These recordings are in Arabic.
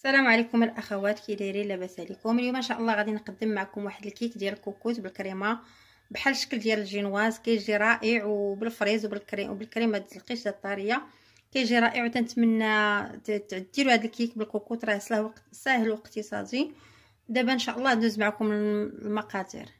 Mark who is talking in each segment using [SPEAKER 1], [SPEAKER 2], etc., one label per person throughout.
[SPEAKER 1] السلام عليكم الأخوات كي دايرين لاباس عليكم. اليوم إن شاء الله غادي نقدم معكم واحد الكيك ديال الكوكوت بالكريمة بحال الشكل ديال الجينواز. كيجي رائع وبال fraise وبالكريم وبالكريمة ديال القشطه الطرية. كيجي رائع وتنتمنى ديروا هذا الكيك بالكوكوت راه سهل واقتصادي دابا إن شاء الله ندوز معكم المقادير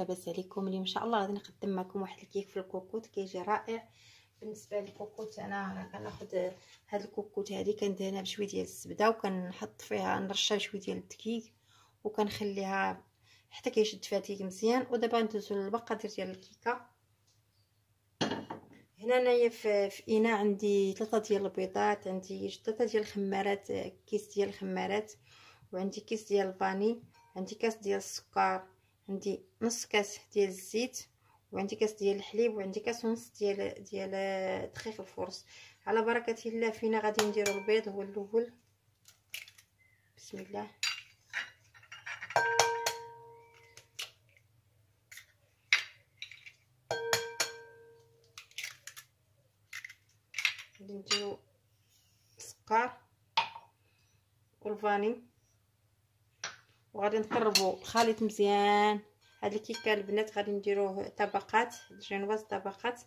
[SPEAKER 1] لاباس عليكم اليوم؟ إن شاء الله غادي نقدم معكم واحد الكيك في الكوكوت كيجي رائع. بالنسبة للكوكوت أنا كناخذ هاد الكوكوت هادي كندهنها بشوية ديال الزبدة وكنحط فيها نرشها بشوية ديال الدقيق وكنخليها حتى كيشد فيها الدقيق مزيان. ودابا ندوزو للمقادير ديال الكيكة. هنا انايا في, في اناء عندي ثلاثة ديال البيضات عندي ثلاثة ديال الخمارات كيس ديال الخمارات وعندي كيس ديال الفاني عندي كاس ديال السكر. عندي نص كاس ديال الزيت وعندي كاس ديال الحليب وعندي كاس ونص ديال ديال دقيق الفرص. على بركة الله فينا غادي نديرو البيض هو الأول. بسم الله. غادي نديرو السكر والفاني وغادي نقربوا الخليط مزيان. هاد الكيكه البنات غادي نديروه طبقات جينواز طبقات.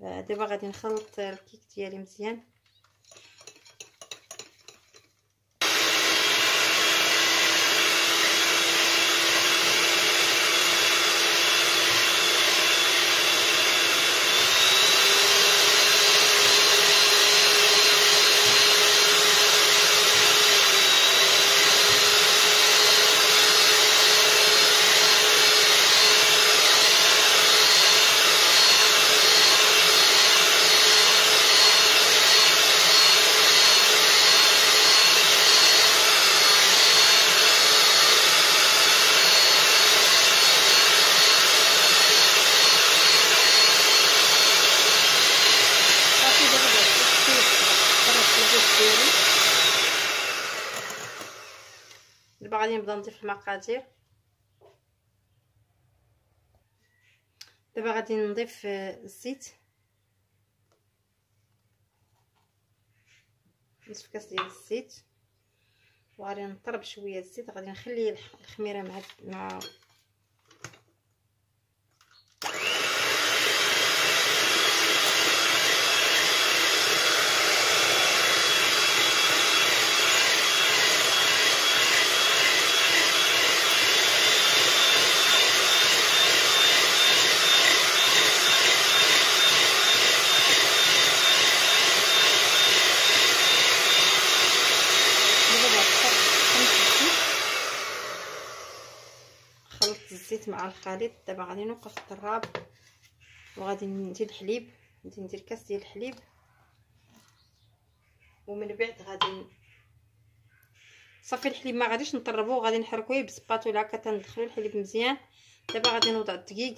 [SPEAKER 1] دابا غادي نخلط الكيك ديالي مزيان دابا غادي نضيف المقادير. دابا غادي نضيف الزيت. نصف كاس ديال الزيت. وغادي نطرب شوية الزيت. غادي نخلي الخميرة مع مع الزيت مع الخليط دابا غادي نوقف الطراب وغادي ندير الحليب غادي ندير كاس ديال الحليب ومن بعد غادي صافي الحليب ما غاديش نطربوه غادي نحركوه بسباتولا هكا تندخلو الحليب مزيان. دابا غادي نوضع الدقيق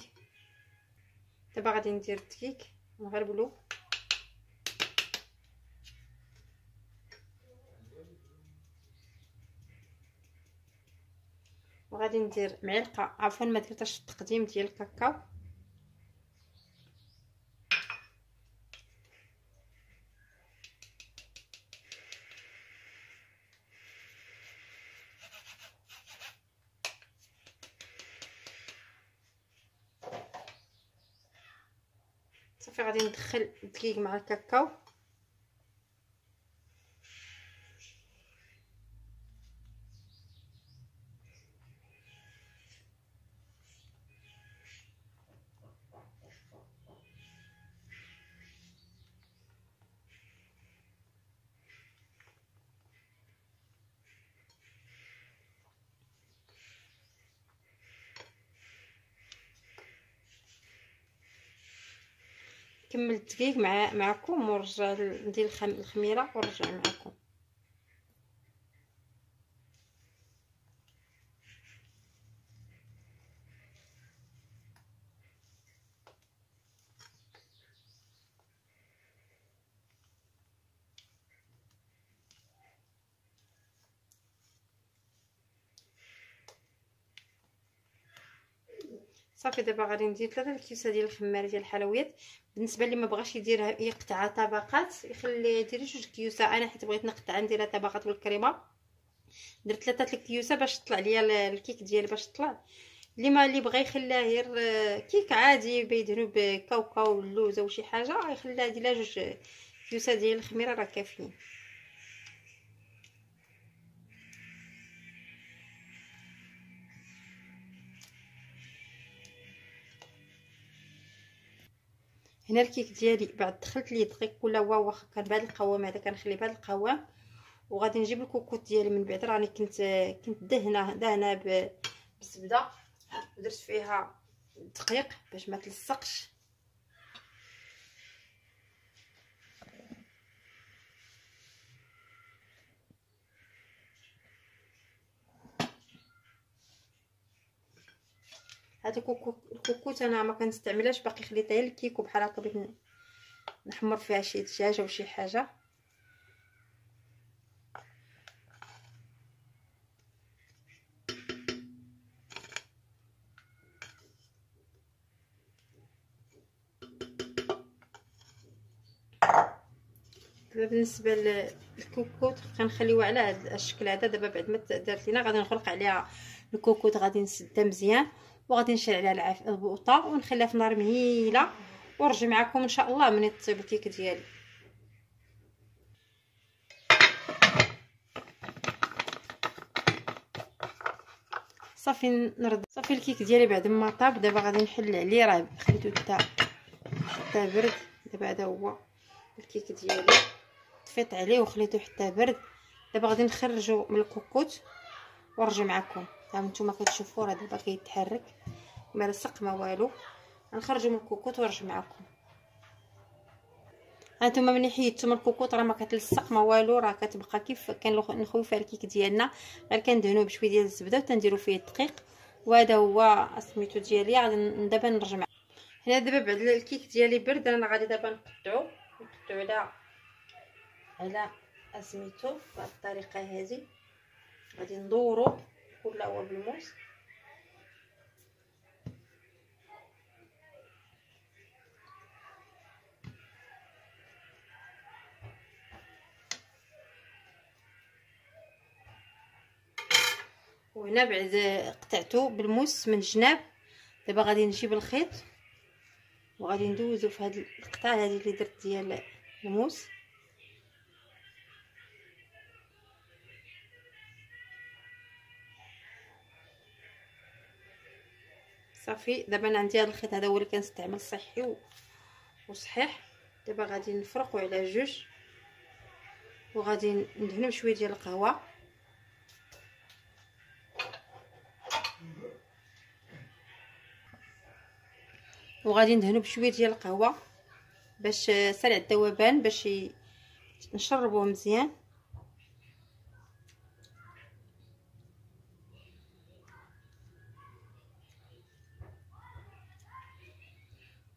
[SPEAKER 1] دابا غادي ندير الدقيق نغربلو وغادي ندير معلقة عفوا ما درتش التقديم ديال الكاكاو صافي غادي ندخل الدقيق مع الكاكاو كمل الدقيق مع معكم ونرجع ندير الخميرة ونرجع معكم صافي دابا غادي ندير ثلاثة الكيسة ديال الخماره ديال الحلويات. بالنسبة اللي ما بغاش يديرها يقطعها طبقات يخلي يدير جوج كيوسة. أنا حيت بغيت نقطع نديرها طبقات بالكريمة. درت ثلاثة الكيوسة باش تطلع ليا الكيك ديالي باش طلع اللي ما اللي بغى يخليها غير كيك عادي بيدهنو بكاوكاو اللوز أو شي حاجة يخليها ديال جوج كيوسة ديال الخميرة راه كافيين. هنا الكيك ديالي بعد دخلت ليه دقيق ولا هو واخا كان بهذا القوام هذا كنخليه بهذا القوام وغادي نجيب الكوكوط ديالي من بعد راني كنت كنت دهنة دهنة بالزبده ودرت فيها دقيق باش ما تلصقش. هذا الكوكوت أنا ما كنستعملهاش باقي خليتها غير الكيك وبحال هكا بغيت نحمر فيها شي دجاجة أو شي حاجة. دابا بالنسبة للكوكوت كنخليوها على هذا الشكل هذا. دابا بعد ما دارت لينا غادي نغلق عليها الكوكوط غادي نسدها مزيان. وغادي نشعل عليها العاف البوطة ونخليها في نار مهيلة. ونرجع معكم إن شاء الله ملي تطيب الكيك ديالي. صافي نرد صافي الكيك ديالي بعد ما طاب دابا غادي نحل عليه راه خليته حتى حتى برد. دابا هذا هو الكيك ديالي. طفيت عليه وخليته حتى برد. دابا غادي نخرجو من الكوكوت ونرجع معكم. ها نتوما كتشوفوا راه دابا كيتحرك. ما لصق ما والو. غنخرجوا من الكوكوط ونرجع معكم هانتوما ملي حيدتو من الكوكوط راه ما كتلصق ما والو. راه كتبقى كيف كان نخويو فيها الكيك ديالنا. غير كندهنوه بشوية ديال الزبدة وتنديرو فيه الدقيق. وهذا هو سميتو ديالي. غادي دابا نرجع هنا دابا بعد الكيك ديالي برد أنا غادي دابا نقطعو. نقطعو على على سميتو بهذه الطريقة هذه. غادي ندورو. كلها هو بالموس وهنا بعد قطعته بالموس من الجناب دابا غادي نجيب الخيط. وغادي ندوزو في هاد القطع هذه اللي درت ديال الموس صافي. دابا أنا عندي هذا الخيط هذا هو اللي كنستعمل صحي وصحيح. دابا غادي نفرقو على جوج. وغادي ندهنو بشوية ديال القهوة. وغادي ندهنو بشوية ديال القهوة باش سريع الذوبان باش نشربوه مزيان.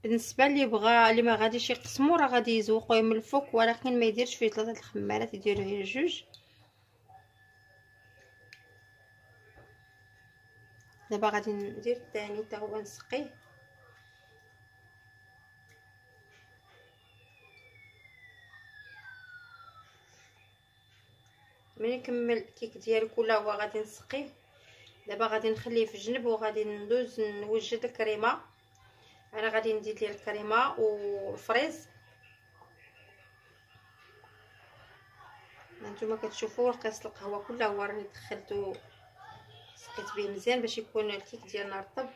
[SPEAKER 1] بالنسبة اللي بغى اللي ما غاديش يقسمو راه غادي يزوقوه من الفوق ولكن ما يديرش فيه ثلاثة الخمارات يديروا غير جوج. دابا غادي ندير الثاني حتى هو نسقيه. ملي نكمل الكيك ديالي كله هو غادي نسقيه. دابا غادي نخليه في جنب وغادي ندوز نوجد الكريمة. أنا غادي نزيد ليه الكريمه والفريز. هانتوما كتشوفوا قياس القهوة كلها هو راني دخلته سقيت به مزيان باش يكون الكيك ديالنا رطب.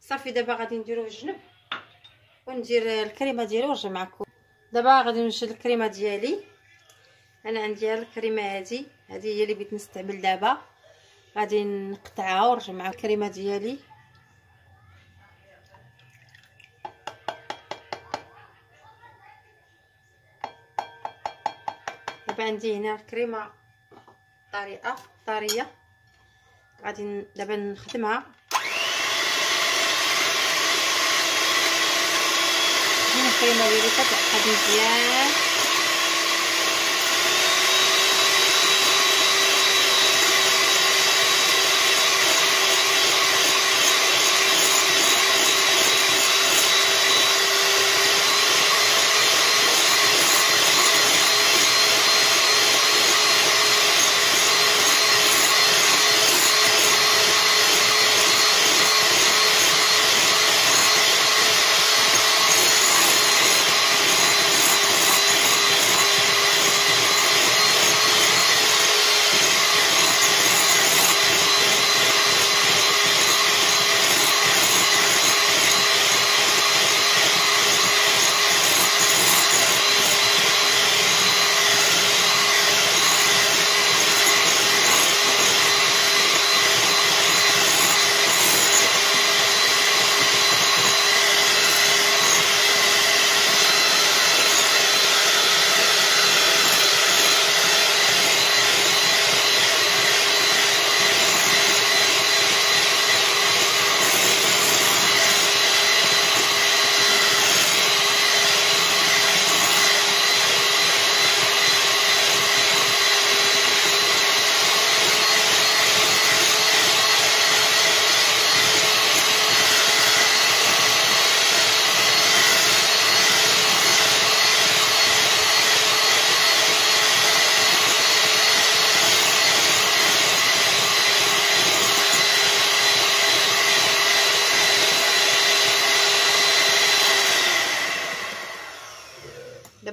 [SPEAKER 1] صافي دابا غادي نديروه في جنب وندير الكريمة ديالي ونرجع معكم دابا غادي نشد الكريمة ديالي. أنا عندي هاد الكريمة هادي. هادي هي اللي بغيت نستعمل دابا. غادي نقطعها ونرجع مع الكريمة ديالي. عندي هنا الكريمه طريقة طرية. غادي دابا نخدمها. هنا الكريمه ديالي كتعقد مزيان.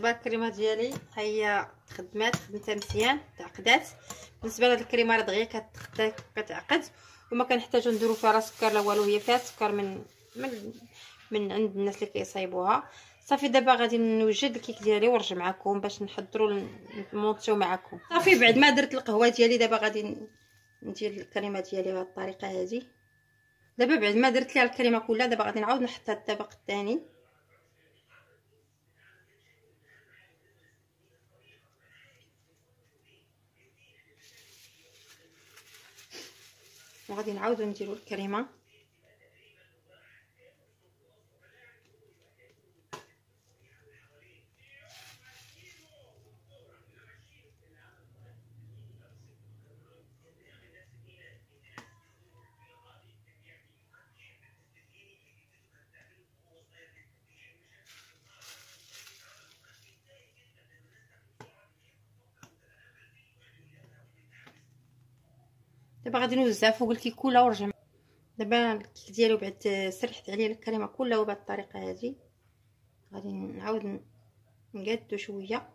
[SPEAKER 1] دابا الكريمة ديالي هي تخدمات خدمتها مزيان تعقدات بالنسبة لهاد الكريمة راه دغيا كتعقد. وما كنحتاجو نديرو فيها لا سكر لا والو هي فيها سكر من من من عند الناس اللي كيصايبوها. صافي دابا غادي نوجد الكيك ديالي ونرجع معكم باش نحضروا نمونطيو معكم. صافي بعد ما درت القهوة ديالي دابا غادي ندير الكريمة ديالي بهذه الطريقة هذه دابا بعد ما درت ليها الكريمة كلها دابا غادي نعاود نحط هذا الطبق الثاني وغادي نعاودو نديرو الكريمة. دابا غادي نوزع فوق الكيك كلها ونرجع دابا الكيك ديالو بعد سرحت عليه الكريمه كلها وبهذه الطريقة هذه. غادي نعاود نقادو شوية.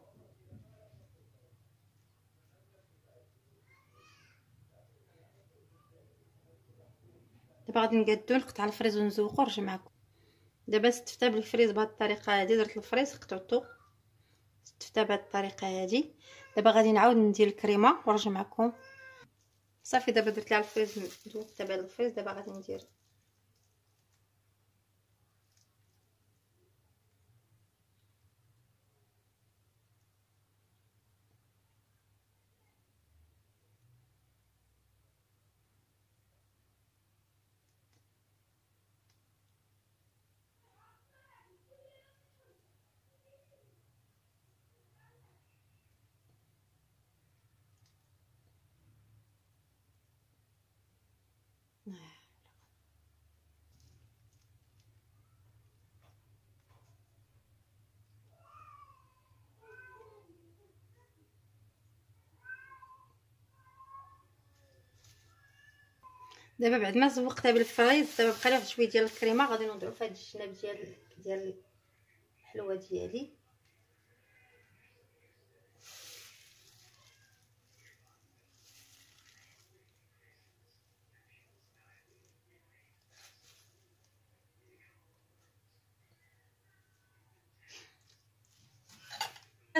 [SPEAKER 1] دابا غادي نقادو نقطع ال fraise ونزوقو ونرجع معكم دابا ستفتا بال fraise بهذه الطريقة هذه درت ال fraise قطعته ستفتا بهذه الطريقة هذه. دابا غادي نعاود ندير الكريمة ونرجع معكم صافي دابا درت لها الفريز دوزت تبع الفريز دابا غادي ندير. دابا بعد ما زوقتها بال fraise دابا بقى واحد شوية ديال الكريمة غادي نوضعو في الجناب ديال ديال الحلوة ديالي.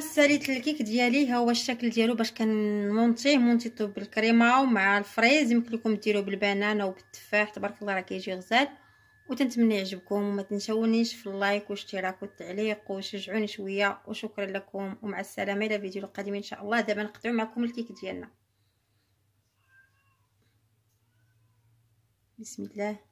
[SPEAKER 1] ساليت الكيك ديالي ها هو الشكل ديالو باش كنمونطيه مونطيتو بالكريمة ومع ال fraise. يمكن لكم ديروه بالبنانة وبالتفاح. تبارك الله راه كيجي غزال. وتنتمنى يعجبكم. وما تنسونيش في اللايك والاشتراك والتعليق. وشجعوني شوية. وشكرا لكم. ومع السلامة إلى فيديو قادم إن شاء الله. دابا نقطعوا معكم الكيك ديالنا. بسم الله.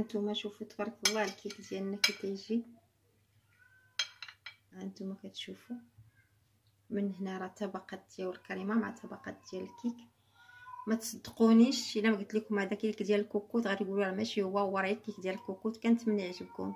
[SPEAKER 1] هانتوما شوفوا تبارك الله الكيك ديالنا كي كيجي هانتوما كتشوفوا. من هنا راه طبقات ديال الكريمة مع طبقات ديال الكيك. ما تصدقونيش إلا ما قلت لكم هذا كيك ديال الكوكوت غادي تقولوا راه ماشي هو هو راه الكيك ديال الكوكوت. كنتمنى يعجبكم.